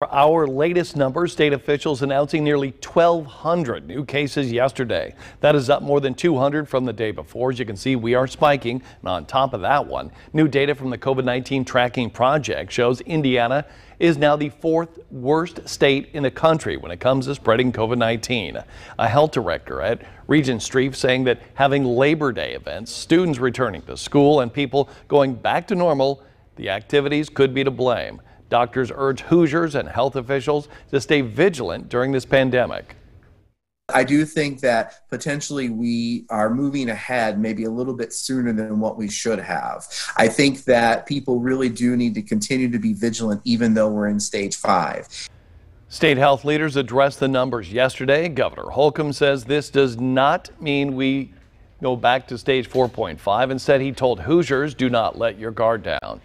For our latest numbers, state officials announcing nearly 1,200 new cases yesterday. That is up more than 200 from the day before. As you can see, we are spiking. And on top of that one, new data from the COVID-19 tracking project shows Indiana is now the fourth worst state in the country when it comes to spreading COVID-19. A health director at Regenstrief saying that having Labor Day events, students returning to school, and people going back to normal, the activities could be to blame. Doctors urge Hoosiers and health officials to stay vigilant during this pandemic. I do think that potentially we are moving ahead maybe a little bit sooner than what we should have. I think that people really do need to continue to be vigilant even though we're in stage five. State health leaders addressed the numbers yesterday. Governor Holcomb says this does not mean we go back to stage 4.5. Instead, he told Hoosiers do not let your guard down.